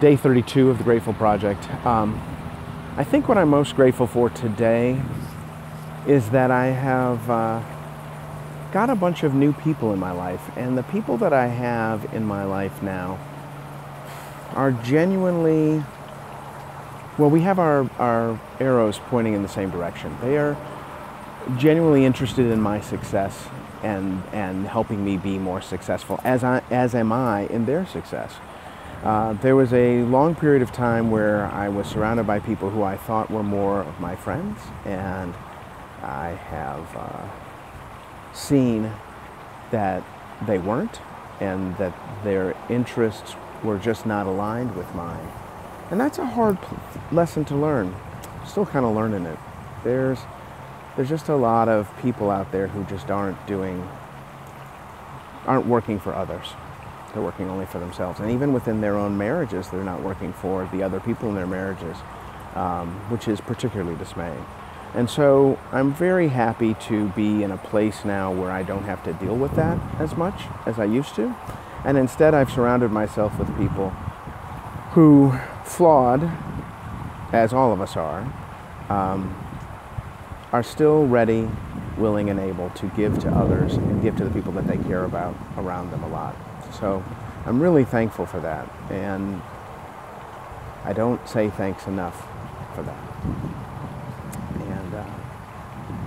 day 32 of the Grateful Project. Um, I think what I'm most grateful for today is that I have uh, got a bunch of new people in my life, and the people that I have in my life now are genuinely well, we have our, our arrows pointing in the same direction. They are genuinely interested in my success and, and helping me be more successful, as, I, as am I in their success. Uh, there was a long period of time where I was surrounded by people who I thought were more of my friends, and I have uh, seen that they weren't, and that their interests were just not aligned with mine. And that's a hard lesson to learn. Still kind of learning it. There's there's just a lot of people out there who just aren't doing aren't working for others. They're working only for themselves. And even within their own marriages, they're not working for the other people in their marriages, um, which is particularly dismaying. And so I'm very happy to be in a place now where I don't have to deal with that as much as I used to. And instead, I've surrounded myself with people who, flawed, as all of us are, um, are still ready, willing, and able to give to others and give to the people that they care about around them a lot. So I'm really thankful for that. And I don't say thanks enough for that. And uh,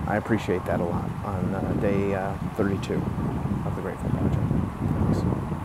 I appreciate that a lot on uh, day uh, 32 of the Grateful Project.